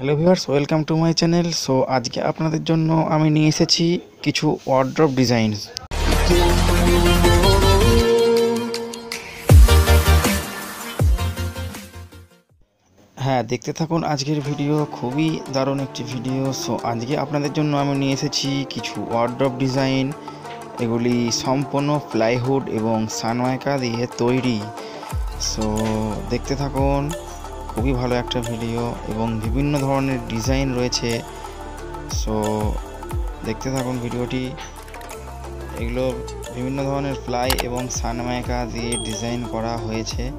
Hello viewers, welcome to my channel. So, আজকে আপনাদের জন্য আমি নিয়ে এসেছি কিছু ওয়ার্ড্রপ ডিজাইনস হ্যাঁ দেখতে থাকুন, আজকের ভিডিও খুবই দারুণ একটি ভিডিও সো, আজকে আপনাদের জন্য আমি নিয়ে এসেছি কিছু ওয়ার্ড্রপ ডিজাইন এগুলি সম্পূর্ণ প্লাইহুড এবং সানমাইকা দিয়ে তৈরি। সো, দেখতে থাকুন। খুবই ভালো একটা ভিডিও এবং বিভিন্ন ধরনের ডিজাইন রয়েছে। সো, দেখতে থাকুন ভিডিওটি। এগুলো বিভিন্ন ধরনের প্লাই এবং সানমাইকা দিয়ে ডিজাইন করা হয়েছে।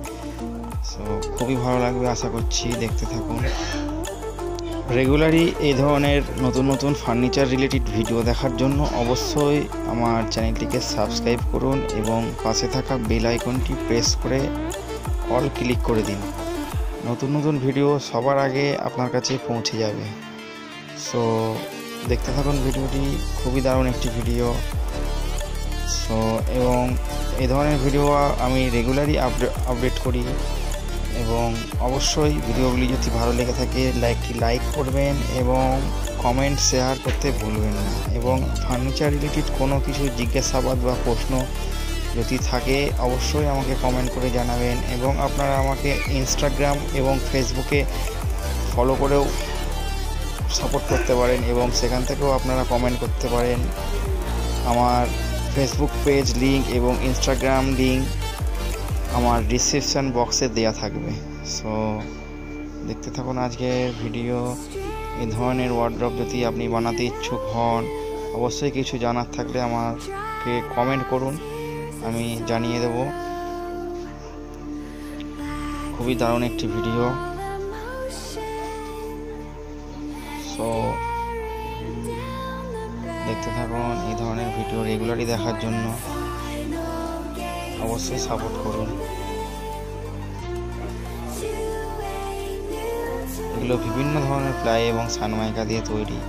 সো, খুবই ভালো লাগবে আশা করছি দেখতে থাকুন। রেগুলারই এই ধরনের নতুন নতুন ফার্নিচার রিলেটেড ভিডিও দেখার জন্য অবশ্যই আমার চ্যানেলটিকে সাবস্ক্রাইব করুন এবং পাশে থাকা বেল আইকনটি প্রেস করে অল ক্লিক করে দিন। নতুন নতুন ভিডিও সবার আগে আপনার কাছে পৌঁছে যাবে। সো দেখতে থাকুন ভিডিওটি, খুবই দারুণ একটি ভিডিও। সো এবং এ ধরনের ভিডিও আমি রেগুলারই আপডেট করি। এবং অবশ্যই ভিডিওগুলি যদি ভালো লেগে থাকে লাইকটি লাইক করবেন এবং কমেন্ট শেয়ার করতে ভুলবেন না। এবং ফার্নিচার রিলেটেড কোনো কিছু জিজ্ঞাসাবাদ বা প্রশ্ন যদি থাকে, অবশ্যই আমাকে কমেন্ট করে জানাবেন এবং আপনারা আমাকে ইনস্টাগ্রাম এবং ফেসবুকে ফলো করেও সাপোর্ট করতে পারেন এবং সেখান থেকেও আপনারা কমেন্ট করতে পারেন। আমার ফেসবুক পেজ লিঙ্ক এবং ইনস্টাগ্রাম লিঙ্ক আমার ডিসক্রিপশান বক্সে দেওয়া থাকবে। সো দেখতে থাকুন আজকের ভিডিও এই ধরনের ওয়ার্ড্রপ যদি আপনি বানাতে ইচ্ছুক হন, অবশ্যই কিছু জানার থাকলে আমাকে কমেন্ট করুন। আমি জানিয়ে দেব। খুবই দারুণ একটি ভিডিও। সো দেখতে থাকুন, এই ধরনের ভিডিও রেগুলারই দেখার জন্য অবশ্যই সাপোর্ট করুন। এগুলো বিভিন্ন ধরনের প্লাই এবং সানমাইকা দিয়ে তৈরি।